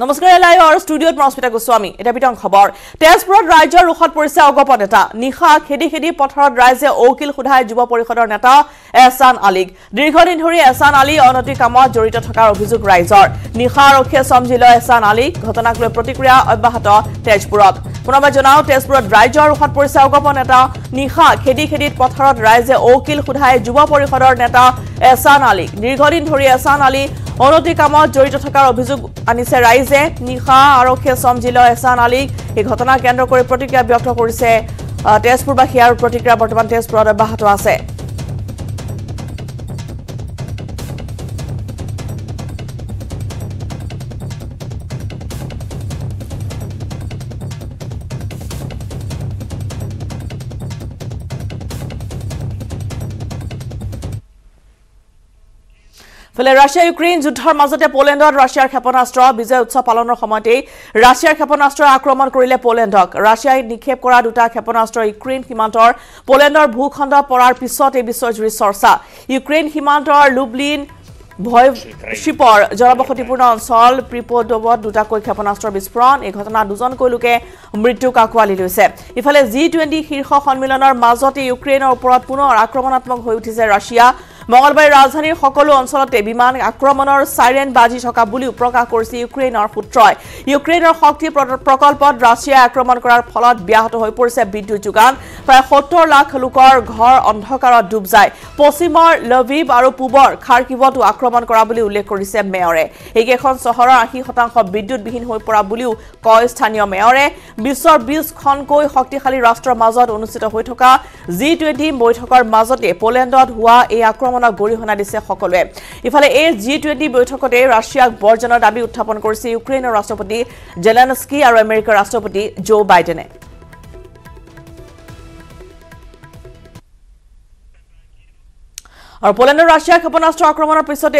নমস্কাৰ লাইভ আৰু ষ্টুডিঅ'ত মই অস্মিতা গোস্বামী। এতিয়া বিতং খবৰ। তেজপুৰত ৰাইজৰ ৰোষত পৰিছে অগপ নেতা। নিশা খেদি খেদি পথাৰত ৰাইজে ঔকিল সোধাই যুৱ পৰিষদৰ নেতা এহছান আলীক। দীৰ্ঘদিন ধৰি এহছান আলী অনৈতি কামত জড়িত থকাৰ অভিযোগ ৰাইজৰ। নিশা আৰক্ষীয়ে চমজি লয় এহছান আলীক ঘটনাক লৈ প্ৰতিক্ৰিয়া অব্যাহত তেজপুৰত। পুনৰবাৰ জনাওঁ তেজপুৰত ৰাইজৰ ৰোষত পৰিছে অগপ নেতা। নিশা খেদি খেদিত পথাৰত ৰাইজে ঔকিল সোধাই যুৱ পৰিষদৰ নেতা এহছান আলীক দীৰ্ঘদিন ধৰি এহছান আলী অনৈতি কামত জড়িত থকাৰ অভিযোগ আনিছে ৰাইজে। নিশা আৰক্ষীয়ে চমজি লয় এহছান আলীক এই ঘটনাক কেন্দ্ৰ কৰি প্ৰতিক্ৰিয়া ব্যক্ত কৰিছে। তেজপুৰবাসী আৰু প্ৰতিক্ৰিয়া বৰ্তমান তেজপুৰত অব্যাহত আছে। ইফালে ৰাছিয়া ইউক্ৰেইন যুদ্ধৰ মাজতে পলেণ্ডত ৰাছিয়াৰ ক্ষেপণাস্ত্ৰ বিজয় উৎসৱ পালনৰ সময়তেই ৰাছিয়াৰ ক্ষেপণাস্ত্ৰই আক্ৰমণ কৰিলে পলেণ্ডক। ৰাছিয়াই নিক্ষেপ কৰা দুটা ক্ষেপণাস্ত্ৰ ইউক্ৰেইন সীমান্তৰ পলেণ্ডৰ ভূখণ্ড পৰাৰ পিছত এই বিশ্বজুৰি চৰ্চা। ইউক্ৰেইন সীমান্তৰ লুবলিন ভয়শিপৰ জনবসতিপূৰ্ণ অঞ্চল প্ৰিপডবত দুটাকৈ ক্ষেপণাস্ত্ৰৰ বিস্ফোৰণ। এই ঘটনাত দুজনকৈ লোকে মৃত্যুক আঁকোৱালি লৈছে। ইফালে জি টুৱেণ্টি শীৰ্ষ সন্মিলনৰ মাজতে ইউক্ৰেইনৰ ওপৰত পুনৰ আক্ৰমণাত্মক হৈ উঠিছে ৰাছিয়া। মঙলবাৰে ৰাজধানীৰ সকলো অঞ্চলতে বিমান আক্ৰমণৰ চাইৰেন বাজি থকা বুলিও প্ৰকাশ কৰিছে ইউক্ৰেইনৰ সূত্ৰই। ইউক্ৰেইনৰ শক্তি প্ৰ- প্ৰকল্পত ৰাছিয়াই আক্ৰমণ কৰাৰ ফলত ব্যাহত হৈ পৰিছে বিদ্যুৎ যোগান। প্ৰায় সত্তৰ লাখ লোকৰ ঘৰ অন্ধকাৰত ডুব যায়। পশ্চিমৰ লভিভ আৰু পূবৰ খাৰ্কিভতো আক্ৰমণ কৰা বুলি উল্লেখ কৰিছে মেয়ৰে। এইকেইখন চহৰৰ আশী শতাংশ বিদ্যুৎবিহীন হৈ পৰা বুলিও কয় স্থানীয় মেয়ৰে। বিশ্বৰ বিছখনকৈ শক্তিশালী ৰাষ্ট্ৰৰ মাজত অনুষ্ঠিত হৈ থকা জি টুৱেণ্টি বৈঠকৰ মাজতে পলেণ্ডত হোৱা এই আক্ৰমণক গৰিহণা দিছে সকলোৱে। ইফালে এই জি টুৱেণ্টি বৈঠকতে ৰাছিয়াক বৰ্জনৰ দাবী উত্থাপন কৰিছে ইউক্ৰেইনৰ ৰাষ্ট্ৰপতি জেলেনস্কি আৰু আমেৰিকাৰ ৰাষ্ট্ৰপতি জো বাইডেনে। আৰু পলেণ্ডৰ ৰাছিয়াৰ ক্ষেপণাস্ত্ৰ আক্ৰমণৰ পিছতে